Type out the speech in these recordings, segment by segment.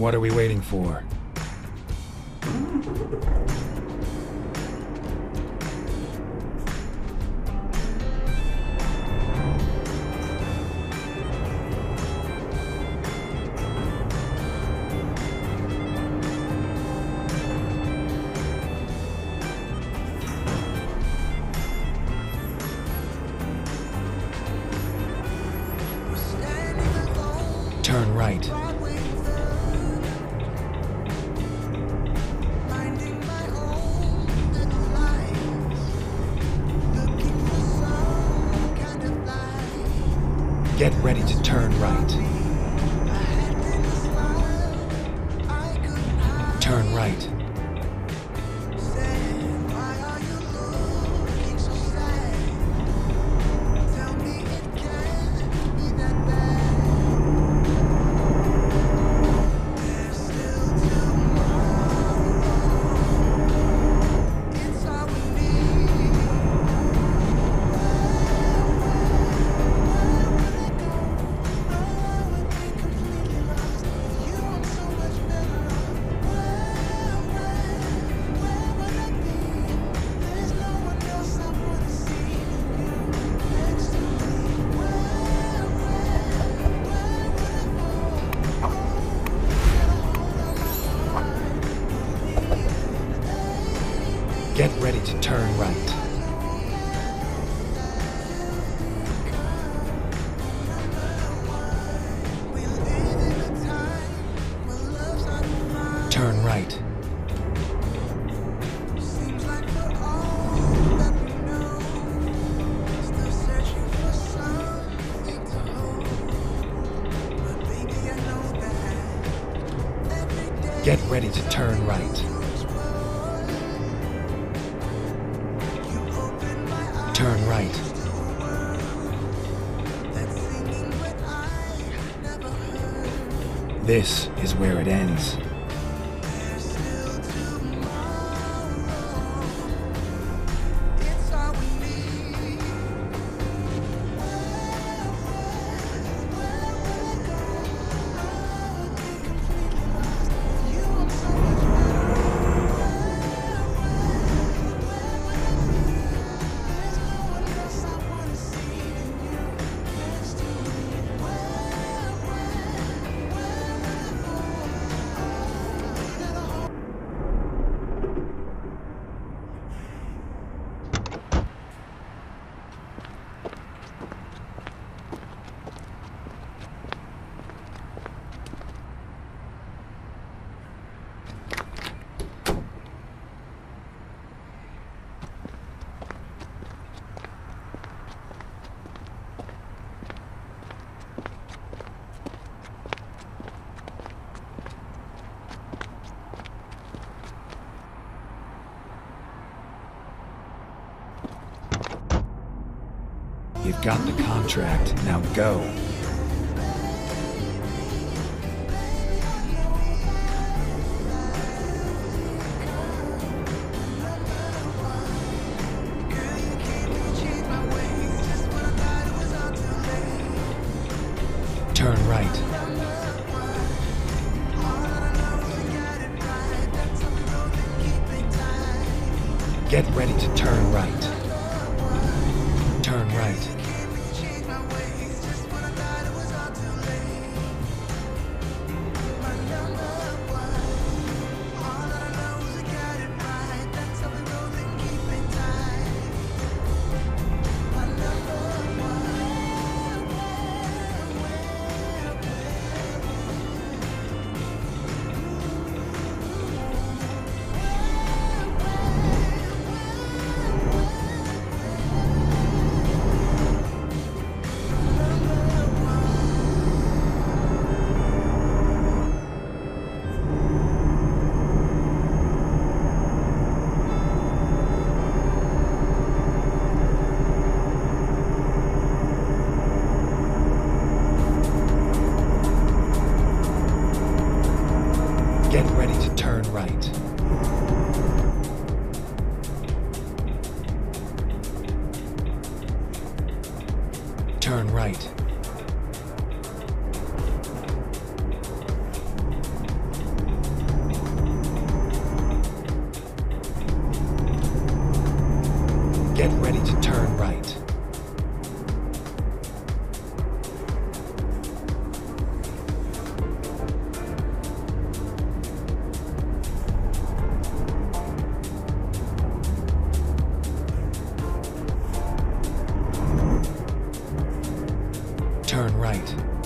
What are we waiting for? turn right. got the contract. Now go. Turn right.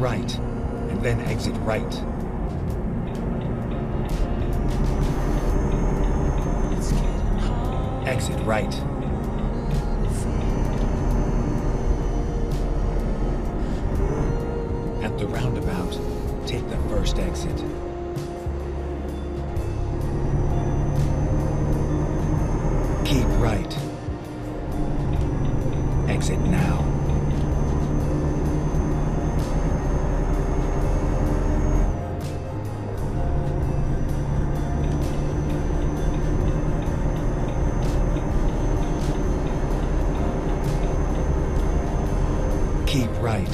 Right, and then exit right. Exit right. At the roundabout, take the first exit. Right.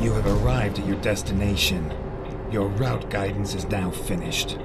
You have arrived at your destination. Your route guidance is now finished.